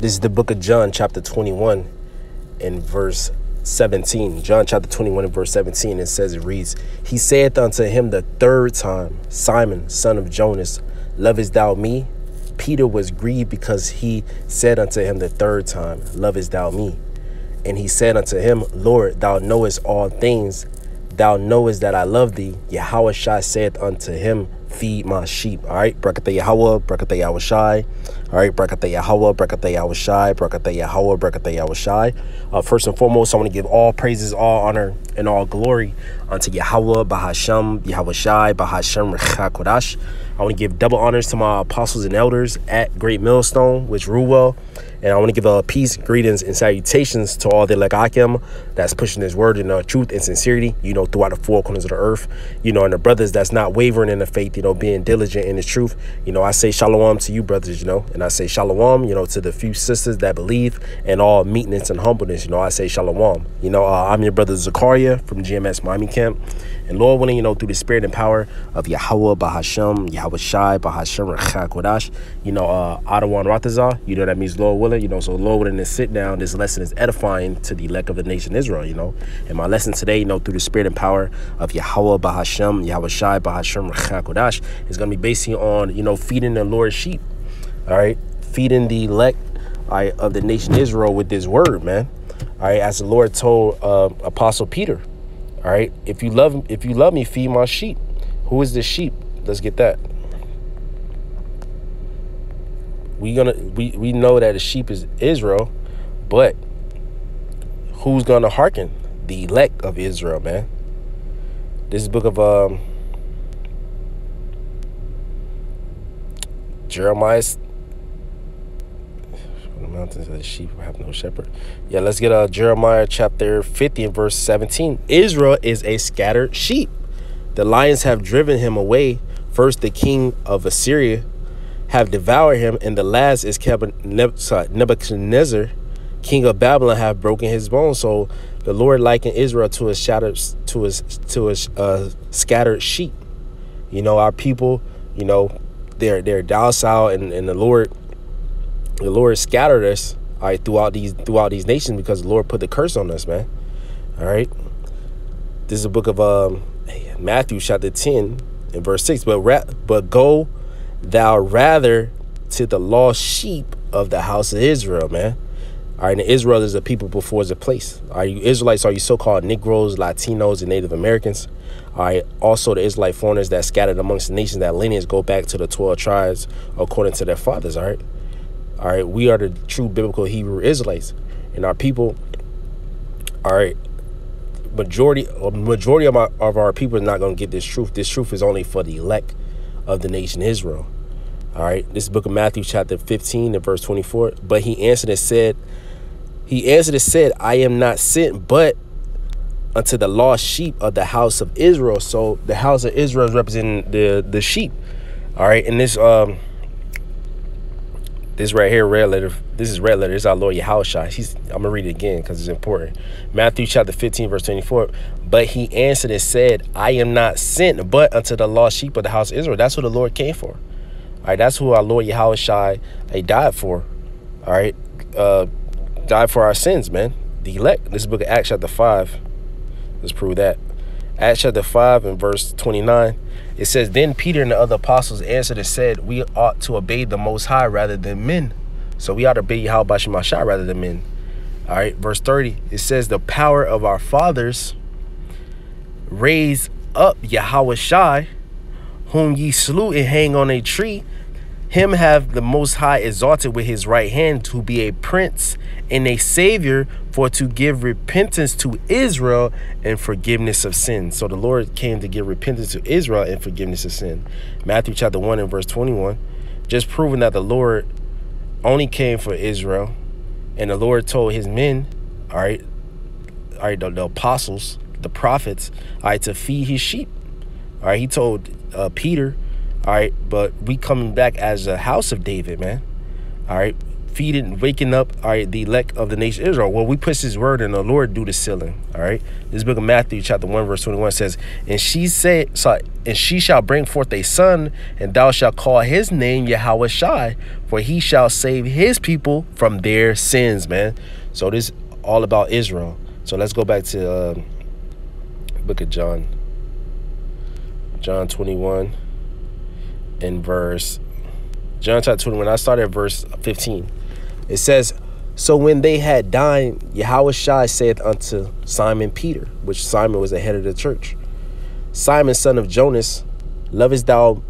This is the book of John, chapter 21, and verse 17. John chapter 21 and verse 17, it says, it reads, He saith unto him the third time, Simon, son of Jonas, lovest thou me? Peter was grieved because he said unto him the third time, Lovest thou me? And he said unto him, Lord, thou knowest all things. Thou knowest that I love thee. Yahweh Shai saith unto him, feed my sheep. All right, Baruch Atah Yahweh, Baruch Atah Yahweh Shai. All right, Baruch Atah Yahweh, Baruch Atah Yahweh Shai, Baruch Atah Yahweh, Baruch Atah Yahweh Shai. Uh, first and foremost, I want to give all praises, all honor, and all glory unto Yahweh, Bahasham, Yahweh Shai, Bahasham, Kodash. I want to give double honors to my apostles and elders at Great Millstone, which rule well. And I want to give a peace, greetings, and salutations to all the Legakim that's pushing this word in uh, truth and sincerity, you know, throughout the four corners of the earth, you know, and the brothers that's not wavering in the faith, you know, being diligent in the truth. You know, I say shalom to you, brothers, you know, and I say shalom, you know, to the few sisters that believe and all meekness and humbleness, you know, I say shalom. You know, uh, I'm your brother Zakaria from GMS Miami Camp. And Lord willing, you know, through the spirit and power of Yahweh, Bahasham, Yahweh Shai, Bahasham, Kodash, you know, uh, Adawan Ratazah, you know, that means Lord willing, you know, so Lord willing to sit down, this lesson is edifying to the elect of the nation Israel, you know. And my lesson today, you know, through the spirit and power of Yahweh, Bahasham, Yahweh Shai, Bahasham, Kodash, is going to be basing on, you know, feeding the Lord's sheep, all right, feeding the elect of the nation Israel with this word, man. All right, as the Lord told uh, Apostle Peter, all right. If you love if you love me, feed my sheep. Who is the sheep? Let's get that. We gonna we, we know that the sheep is Israel, but who's gonna hearken? The elect of Israel, man. This is book of um Jeremiah the mountains of the sheep have no shepherd. Yeah, let's get uh, Jeremiah chapter 50 and verse 17. Israel is a scattered sheep. The lions have driven him away. First, the king of Assyria have devoured him, and the last is Nebuchadnezzar, king of Babylon, have broken his bones. So the Lord likened Israel to a shattered, to a to a uh, scattered sheep. You know, our people, you know, they're they're docile, and and the Lord the Lord scattered us all right throughout these throughout these nations because the Lord put the curse on us, man. All right. This is a book of um Matthew chapter 10 and verse 6. But ra but go thou rather to the lost sheep of the house of Israel, man. All right, and Israel is a people before it's a place. Are you Israelites? Are you so-called Negroes, Latinos, and Native Americans? All right, also the Israelite foreigners that scattered amongst the nations, that lineage go back to the 12 tribes according to their fathers, all right? All right, we are the true biblical Hebrew Israelites, and our people. All right, majority majority of, my, of our people are not going to get this truth. This truth is only for the elect of the nation Israel. All right, this book of Matthew, chapter 15 and verse 24. But he answered and said, He answered and said, I am not sent but unto the lost sheep of the house of Israel. So the house of Israel is representing the the sheep. All right, and this um this right here, red letter. This is red letter. This is our Lord Yahushua. He's. I'm gonna read it again because it's important. Matthew chapter 15, verse 24. But he answered and said, I am not sent but unto the lost sheep of the house of Israel. That's who the Lord came for. All right, that's who our Lord Yahushua he died for. All right, uh, died for our sins, man. The elect. This is book of Acts chapter 5. Let's prove that. Acts chapter 5 and verse 29. It says, Then Peter and the other apostles answered and said, We ought to obey the Most High rather than men. So we ought to obey Yahweh Shemashah rather than men. All right, verse 30. It says, The power of our fathers raised up Yahweh Shai, whom ye slew and hang on a tree. Him have the Most High exalted with his right hand to be a prince and a savior for to give repentance to Israel and forgiveness of sin. So the Lord came to give repentance to Israel and forgiveness of sin. Matthew chapter 1 and verse 21, just proving that the Lord only came for Israel. And the Lord told his men, all right, all right, the, the apostles, the prophets, all right, to feed his sheep. All right, he told uh, Peter, all right, but we coming back as a house of David, man. All right, feeding, waking up, all right, the elect of the nation Israel. Well, we push his word and the Lord do the sealing. All right. This book of Matthew, chapter 1, verse 21 says, And she said, and she shall bring forth a son, and thou shalt call his name Yahweh Shai, for he shall save his people from their sins, man. So this all about Israel. So let's go back to uh, book of John. John 21 in verse John chapter 21. I started at verse 15. It says, So when they had dined, Yahweh Shai saith unto Simon Peter, which Simon was the head of the church, Simon, son of Jonas, lovest thou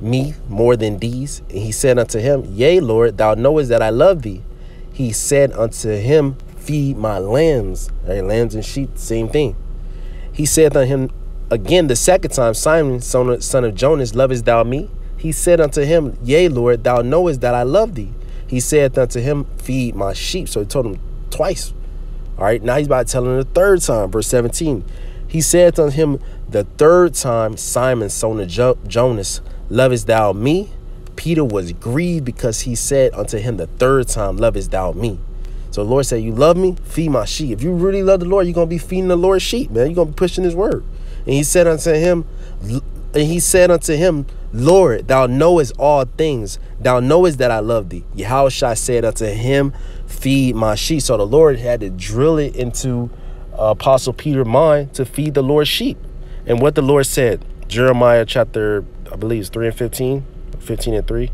me more than these? And he said unto him, Yea, Lord, thou knowest that I love thee. He said unto him, Feed my lambs. Right, lambs and sheep, same thing. He said unto him again the second time, Simon, son of Jonas, lovest thou me? He said unto him, Yea, Lord, thou knowest that I love thee. He said unto him, Feed my sheep. So he told him twice. All right, now he's about telling him the third time, verse 17. He said unto him the third time, Simon, son of jo Jonas, lovest thou me? Peter was grieved because he said unto him the third time, Lovest thou me? So the Lord said, You love me? Feed my sheep. If you really love the Lord, you're going to be feeding the Lord's sheep, man. You're going to be pushing his word. And he said unto him, and he said unto him, Lord, thou knowest all things. Thou knowest that I love thee. Yahushua said unto him, Feed my sheep. So the Lord had to drill it into uh, Apostle Peter's mind to feed the Lord's sheep. And what the Lord said, Jeremiah chapter, I believe it's 3 and 15, 15 and 3.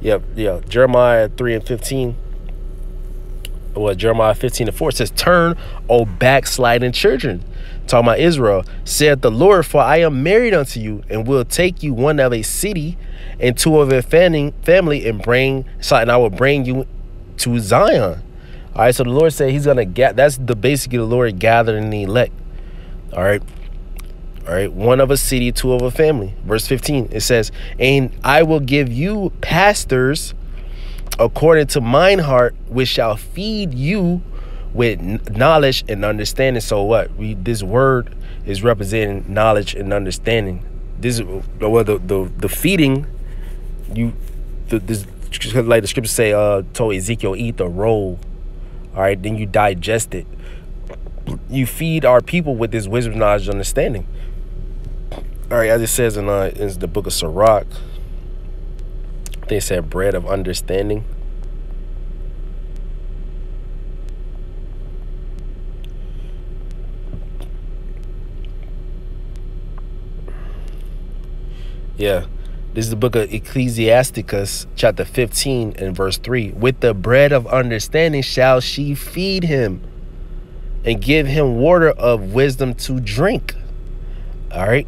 Yep, yeah, Jeremiah 3 and 15. Well, Jeremiah 15 and 4 says, Turn, O backsliding children talking about Israel, said the Lord, for I am married unto you, and will take you one of a city and two of a family, and bring and I will bring you to Zion. All right, so the Lord said He's gonna get. That's the basically the Lord gathering the elect. All right, all right, one of a city, two of a family. Verse 15, it says, And I will give you pastors according to mine heart, which shall feed you with knowledge and understanding. So what? We this word is representing knowledge and understanding. This well the the, the feeding you the this like the scriptures say uh told Ezekiel eat the roll. All right, then you digest it. You feed our people with this wisdom, knowledge, understanding. All right, as it says in uh in the book of Sirach, they said bread of understanding. Yeah. This is the book of Ecclesiasticus, chapter 15 and verse 3. With the bread of understanding shall she feed him and give him water of wisdom to drink. All right.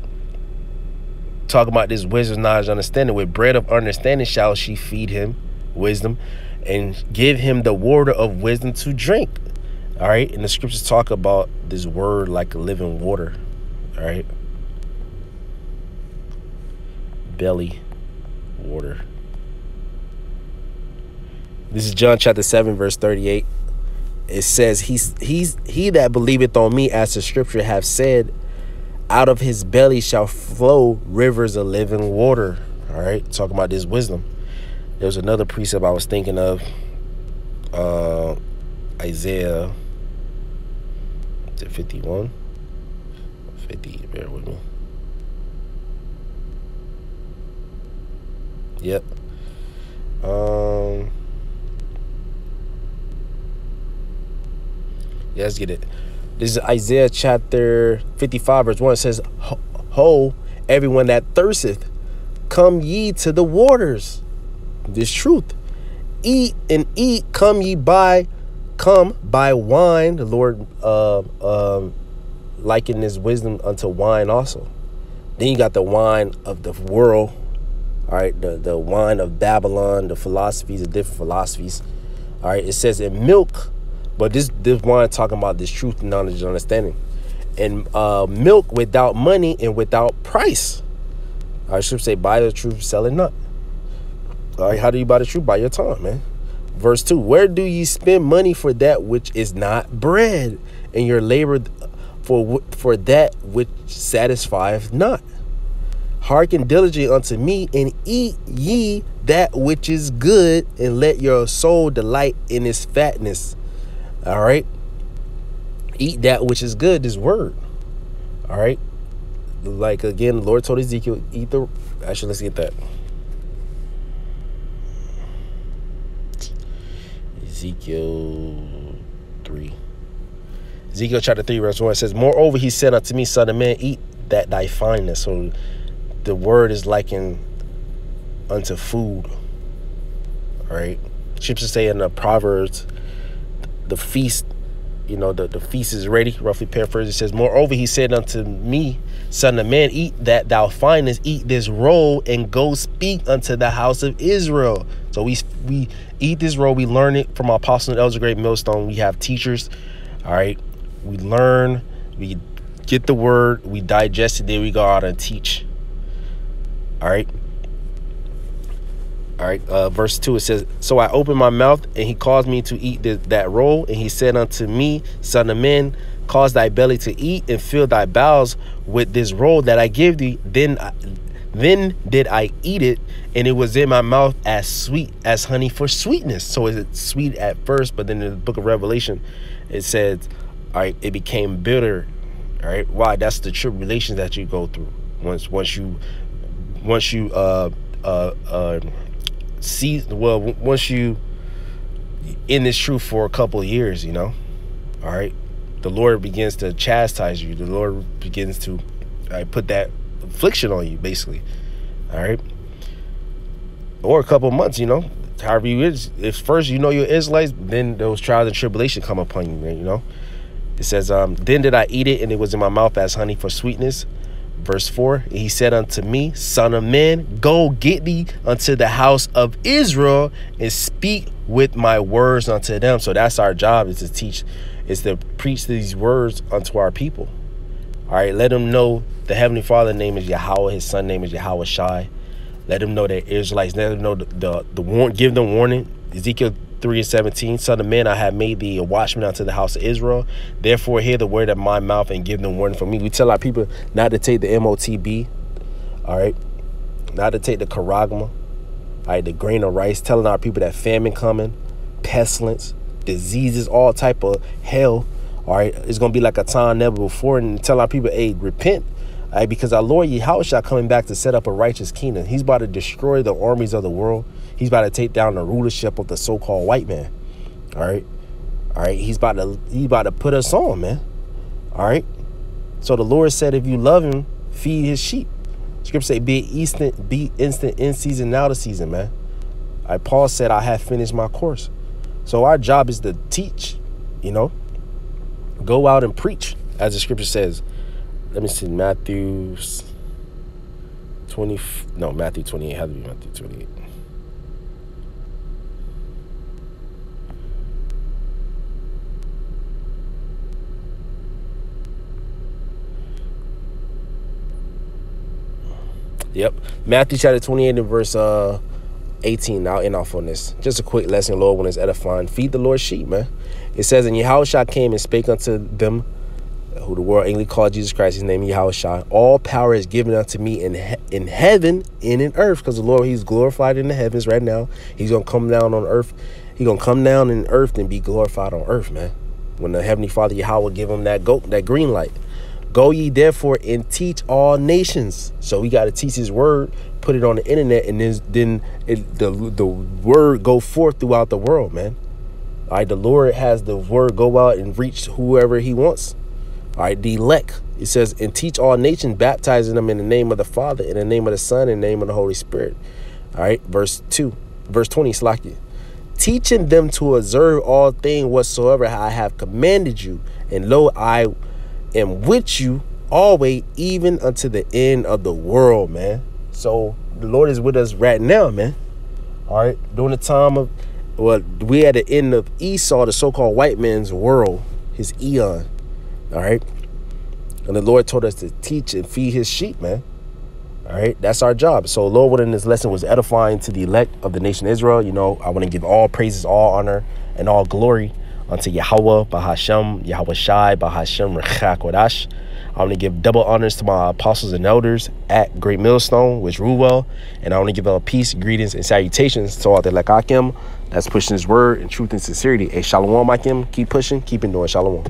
Talk about this wisdom, knowledge, understanding. With bread of understanding shall she feed him wisdom and give him the water of wisdom to drink. All right. And the scriptures talk about this word like living water. All right belly water. This is John chapter 7, verse 38. It says, He's he's he that believeth on me, as the scripture have said, out of his belly shall flow rivers of living water. All right, talking about this wisdom. There's another precept I was thinking of. Uh Isaiah 51? 50, bear with me. Yep. Um. Yeah, let's get it. This is Isaiah chapter 55, verse 1. It says, Ho, everyone that thirsteth, come ye to the waters. This truth. Eat and eat, come ye by, come by wine. The Lord uh, um, likened his wisdom unto wine also. Then you got the wine of the world, all right the the wine of babylon the philosophies the different philosophies all right it says in milk but this this wine talking about this truth knowledge and understanding. And uh, milk without money and without price. I should say buy the truth sell it not. All right how do you buy the truth? By your time man. Verse 2 where do ye spend money for that which is not bread and your labor for for that which satisfieth not? Hearken diligently unto me and eat ye that which is good and let your soul delight in its fatness. All right. Eat that which is good, this word. All right. Like again, the Lord told Ezekiel, eat the actually let's get that. Ezekiel 3. Ezekiel chapter 3, verse 1 says, Moreover, he said unto me, Son of man, eat that thy fineness. So the word is likened unto food. All right. Scriptures say in the Proverbs, the feast, you know, the, the feast is ready, roughly paraphrased. It says, Moreover, he said unto me, Son of man, eat that thou findest, eat this roll, and go speak unto the house of Israel. So we we eat this roll, we learn it from our apostle elder great millstone. We have teachers. All right. We learn, we get the word, we digest it, then we go out and teach. All right. All right, uh, verse 2 it says, So I opened my mouth, and he caused me to eat that roll. And he said unto me, Son of man, cause thy belly to eat and fill thy bowels with this roll that I give thee. Then, I, then did I eat it, and it was in my mouth as sweet as honey for sweetness. So it's sweet at first, but then in the book of Revelation, it says, all right, it became bitter. All right, why? That's the tribulations that you go through once once you once you uh uh uh see well once you in this truth for a couple of years you know all right? The lord begins to chastise you. The lord begins to right, put that affliction on you basically all right? Or a couple months you know? However you is if first you know you're israelites then those trials and tribulation come upon you man, you know? It says um then did i eat it and it was in my mouth as honey for sweetness Verse 4 He said unto me, Son of man, go get thee unto the house of Israel and speak with my words unto them. So that's our job is to teach, is to preach these words unto our people. All right, let them know the Heavenly Father name is Yahweh, his son name is Yahweh Shai. Let them know that Israelites, let them know the, the, the warn, give them warning. Ezekiel 3 and 17 son of man i have made thee a watchman unto the house of israel. Therefore hear the word of my mouth and give them warning from me. We tell our people not to take the motb all right? Not to take the charagma, all right the grain of rice. Telling our people that famine coming pestilence diseases all type of hell all right? It's gonna be like a time never before. And tell our people hey repent right because our lord Yahweh coming back to set up a righteous kingdom he's about to destroy the armies of the world He's about to take down the rulership of the so-called white man. All right. All right. He's about to he's about to put us on, man. All right. So the Lord said, if you love him, feed his sheep. Scripture say, be instant, be instant in season, out of season, man. All right, Paul said, I have finished my course. So our job is to teach, you know, go out and preach, as the scripture says. Let me see, Matthew 20, no, Matthew 28, had to be Matthew 28. Yep. Matthew chapter 28 and verse uh 18. I'll end off on this. Just a quick lesson, Lord, when it's edifying. Feed the Lord's sheep, man. It says, And Yahushua came and spake unto them, who the world English called Jesus Christ, his name Yahushua. All power is given unto me in he in heaven and in earth. Because the Lord, he's glorified in the heavens right now. He's to come down on earth. He's to come down in earth and be glorified on earth, man. When the Heavenly Father Yahweh give him that go that green light. Go ye therefore and teach all nations. So we got to teach his word, put it on the internet, and then, then it, the, the word go forth throughout the world, man. All right, the Lord has the word go out and reach whoever he wants. All right, the elect. It says, and teach all nations, baptizing them in the name of the Father, in the name of the Son, in the name of the Holy Spirit. All right, verse 2, verse 20, Slacky. Teaching them to observe all things whatsoever I have commanded you. And lo, I am with you always, even unto the end of the world, man. So the Lord is with us right now, man. All right, during the time of well, we at the end of Esau, the so-called white man's world, his eon. All right, and the Lord told us to teach and feed His sheep, man. All right, that's our job. So, Lord, within this lesson was edifying to the elect of the nation of Israel. You know, I want to give all praises, all honor, and all glory unto Yahweh, Bahashem, Yahweh Shai, Bahashem, Rechakodash. I want to give double honors to my apostles and elders at Great Millstone, which rule well. And I want to give all peace, greetings, and salutations to all the Lekakim that's pushing his word and truth and sincerity. Hey, Shalom, Akim. Keep pushing, keep enduring. Shalom.